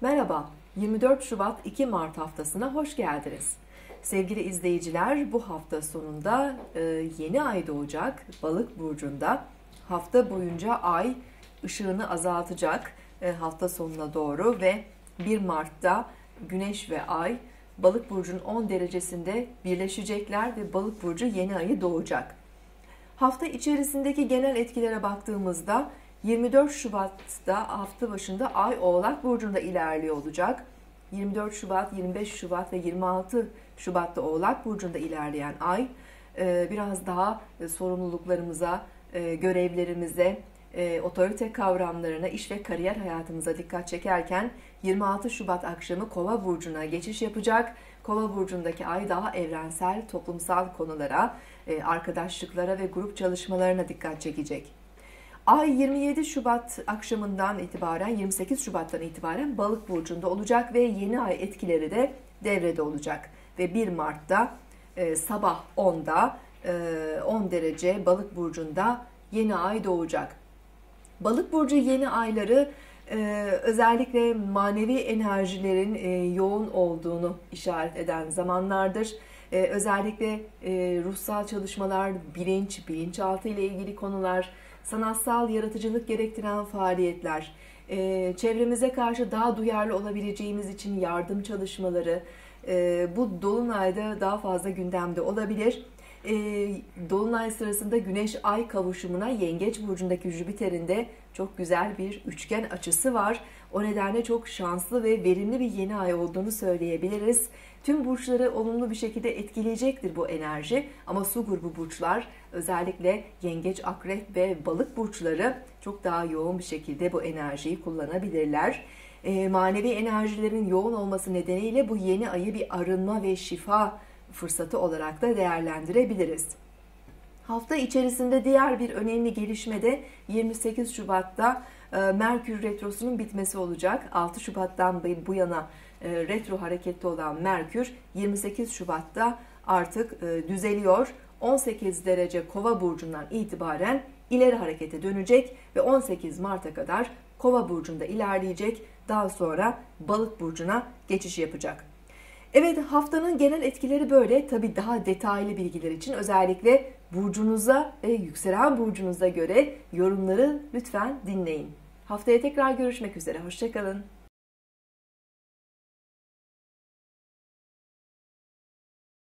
Merhaba, 24 Şubat 2 Mart haftasına hoş geldiniz. Sevgili izleyiciler, bu hafta sonunda e, yeni ay doğacak Balık burcunda. Hafta boyunca ay ışığını azaltacak e, hafta sonuna doğru ve 1 Mart'ta Güneş ve Ay Balık burcunun 10 derecesinde birleşecekler ve Balık burcu yeni ayı doğacak. Hafta içerisindeki genel etkilere baktığımızda 24 Şubat'ta hafta başında Ay Oğlak Burcu'nda ilerliyor olacak. 24 Şubat, 25 Şubat ve 26 Şubat'ta Oğlak Burcu'nda ilerleyen Ay e, biraz daha e, sorumluluklarımıza, e, görevlerimize, otorite kavramlarına, iş ve kariyer hayatımıza dikkat çekerken 26 Şubat akşamı Kova Burcu'na geçiş yapacak. Kova Burcu'ndaki ay daha evrensel, toplumsal konulara, arkadaşlıklara ve grup çalışmalarına dikkat çekecek. Ay 27 Şubat akşamından itibaren 28 Şubat'tan itibaren Balık burcunda olacak ve yeni ay etkileri de devrede olacak. Ve 1 Mart'ta e, sabah 10'da e, 10 derece Balık burcunda yeni ay doğacak. Balık burcu yeni ayları e, özellikle manevi enerjilerin e, yoğun olduğunu işaret eden zamanlardır. E, özellikle e, ruhsal çalışmalar, bilinç, bilinçaltı ile ilgili konular, sanatsal yaratıcılık gerektiren faaliyetler, e, çevremize karşı daha duyarlı olabileceğimiz için yardım çalışmaları e, bu dolunayda daha fazla gündemde olabilir. E, dolunay sırasında Güneş-Ay kavuşumuna Yengeç burcundaki Jüpiter'in de çok güzel bir üçgen açısı var. O nedenle çok şanslı ve verimli bir yeni ay olduğunu söyleyebiliriz. Tüm burçları olumlu bir şekilde etkileyecektir bu enerji. Ama su grubu burçlar özellikle yengeç, akrep ve balık burçları çok daha yoğun bir şekilde bu enerjiyi kullanabilirler. E, manevi enerjilerin yoğun olması nedeniyle bu yeni ayı bir arınma ve şifa fırsatı olarak da değerlendirebiliriz. Hafta içerisinde diğer bir önemli gelişme de 28 Şubat'ta e, Merkür Retrosu'nun bitmesi olacak. 6 Şubat'tan bu yana e, retro hareketli olan Merkür 28 Şubat'ta artık e, düzeliyor. 18 derece Kova burcundan itibaren ileri harekete dönecek ve 18 Mart'a kadar Kova burcunda ilerleyecek. Daha sonra Balık burcuna geçiş yapacak. Evet haftanın genel etkileri böyle. Tabi daha detaylı bilgiler için özellikle burcunuza ve yükselen burcunuza göre yorumları lütfen dinleyin. Haftaya tekrar görüşmek üzere. Hoşçakalın.